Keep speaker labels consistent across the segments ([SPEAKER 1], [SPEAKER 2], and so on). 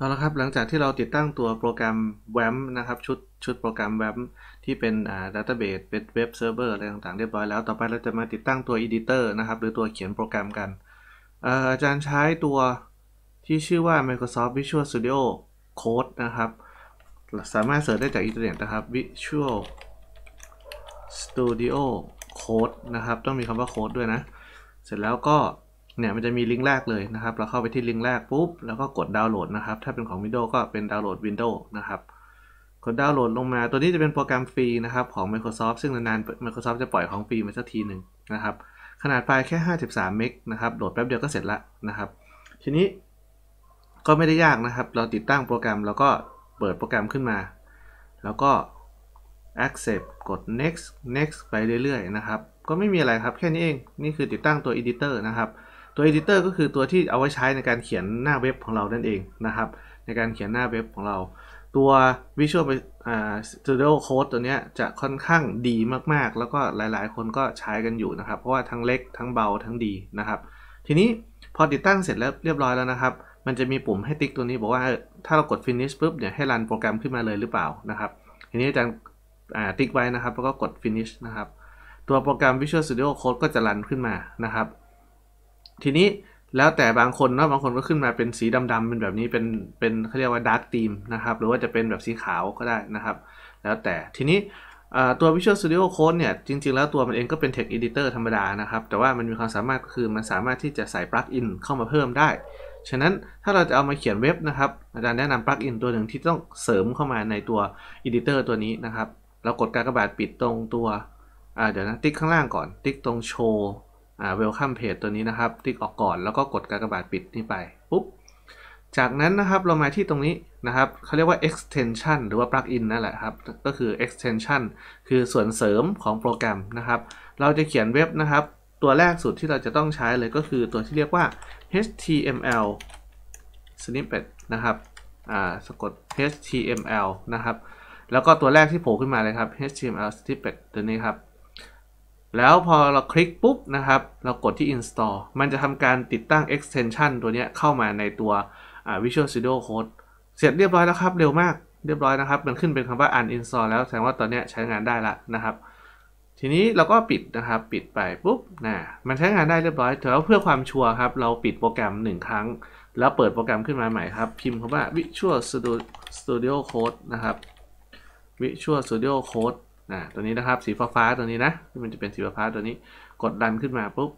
[SPEAKER 1] เอาละครับหลังจากที่เราติดตั้งตัวโปรแกรม WAMP นะครับชุดชุดโปรแกรม WAMP ที่เป็นอ่า database เป็น web server อะไรต่างๆเรียบร้อยแล้วต่อไปเราจะมาติดตั้งตัว Editor นะครับหรือตัวเขียนโปรแกรมกันอาจารย์ใช้ตัวที่ชื่อว่า Microsoft Visual Studio Code นะครับสามารถ search ได้จากอินเทอร์เน็ตนะครับ Visual Studio Code นะครับ ต้องมีคำว่าโค้ดด้วยนะ เสร็จแล้วก็ เนี่ยมันจะมีลิงก์แรกเลยนะครับ เราเข้าไปที่ลิงก์แรกปุ๊บแล้วก็กดดาวน์โหลดนะครับ ถ้าเป็นของ Windows ก็เป็นดาวน์โหลด Windows นะครับกดดาวน์โหลดลงมา ตัวนี้จะเป็นโปรแกรมฟรีนะครับของ Microsoft ซึ่งนานๆ Microsoft จะปล่อยของฟรีมาสักทีหนึ่งนะครับ ขนาดไฟล์แค่ 53 เมกนะครับโหลดแป๊บเดียวก็เสร็จละนะครับ ทีนี้ก็ไม่ได้ยากนะครับ เราติดตั้งโปรแกรมแล้วก็เปิดโปรแกรมขึ้นมา แล้วก็ accept กด next next ไปเรื่อยๆนะครับ ก็ไม่มีอะไรครับแค่นี้เอง นี่คือติดตั้งตัว editor นะครับ ตัว editor ก็คือตัวที่เอาไว้ใช้ในการเขียนหน้าเว็บของเรานั่นเองนะครับ ในการเขียนหน้าเว็บของเรา ตัว Visual Studio Code ตัวนี้จะค่อนข้างดีมากๆ แล้วก็หลายๆ คนก็ใช้กันอยู่นะครับ เพราะว่าทั้งเล็กทั้งเบาทั้งดีนะครับ ทีนี้พอติดตั้งเสร็จแล้วเรียบร้อยแล้วนะครับ มันจะมีปุ่มให้ติ๊กตัวนี้บอกว่าถ้าเรากด finish ปุ๊บเนี่ยให้รันโปรแกรมขึ้นมาเลยหรือเปล่านะครับทีนี้อาจารย์ติ๊กไว้นะครับ แล้วก็กด finish นะครับ ตัวโปรแกรม Visual Studio Code ก็จะรันขึ้นมานะครับ ทีนี้แล้วแต่บางคนเนาะบางคนก็ขึ้นมาเป็นสีดำๆเป็นแบบนี้เป็นเป็นเขาเรียกว่า dark theme นะครับหรือว่าจะเป็นแบบสีขาวก็ได้นะครับ แล้วแต่ทีนี้ตัว Visual Studio Code เนี่ย จริง ๆ แล้วตัวมันเองก็เป็น Text Editor ธรรมดานะครับ แต่ว่ามันมีความสามารถคือมันสามารถที่จะใส่ปลั๊กอินเข้ามาเพิ่มได้ ฉะนั้นถ้าเราจะเอามาเขียนเว็บนะครับ อาจารย์แนะนำปลั๊กอินตัวหนึ่งที่ต้องเสริมเข้ามาในตัว Editor ตัวนี้นะครับ เรากดการกระบาดปิดตรงตัวเดี๋ยวนะติ๊กข้างล่างก่อน ติ๊กตรงโชว์ อ่า welcome page ตัวนี้นะครับ ติ๊กออกก่อนแล้วก็กดกากระบาดปิดนี่ไปปุ๊บจากนั้นนะครับเรามาที่ตรงนี้นะครับเขาเรียกว่า extension หรือว่า plugin นั่นแหละครับ ก็คือ extension คือส่วนเสริมของโปรแกรมนะครับ เราจะเขียนเว็บนะครับ ตัวแรกสุดที่เราจะต้องใช้เลยก็คือตัวที่เรียกว่า html snippet นะครับอ่าสะกด html นะครับ แล้วก็ตัวแรกที่โผล่ขึ้นมาเลยครับ html snippet ตัวนี้ครับ แล้วพอเราคลิกปุ๊บนะครับ เรากดที่ install มันจะทำการติดตั้ง extension ตัวนี้เข้ามาในตัว Visual Studio Code เสร็จเรียบร้อยแล้วครับ เร็วมากเรียบร้อยนะครับ มันขึ้นเป็นคำว่า uninstall แล้วแสดงว่าตอนนี้ใช้งานได้ละนะครับ ทีนี้เราก็ปิดนะครับ ปิดไปปุ๊บนะมันใช้งานได้เรียบร้อยแต่ว่าเพื่อความชัวร์ครับ เราปิดโปรแกรม 1 ครั้ง แล้วเปิดโปรแกรมขึ้นมาใหม่ครับ พิมพ์คำว่า Visual Studio Code นะครับ Visual Studio Code นะตัวนี้นะครับสีฟ้าๆตัวนี้นะที่มันจะเป็นสีฟ้าตัวนี้กดดันขึ้นมาปุ๊บ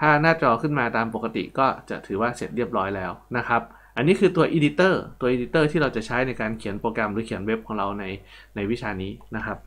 [SPEAKER 1] ถ้าหน้าจอขึ้นมาตามปกติก็จะถือว่าเสร็จเรียบร้อยแล้วนะครับ อันนี้คือตัว editor ตัว editor ที่เราจะใช้ในการเขียนโปรแกรมหรือเขียนเว็บของเราในในวิชานี้นะครับ